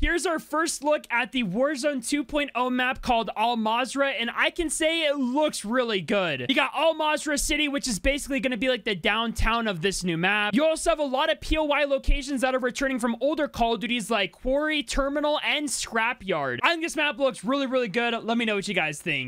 Here's our first look at the Warzone 2.0 map called Al Mazrah, and I can say it looks really good. You got Al Mazrah City, which is basically going to be like the downtown of this new map. You also have a lot of POI locations that are returning from older Call of Duties like Quarry, Terminal, and Scrapyard. I think this map looks really, really good. Let me know what you guys think.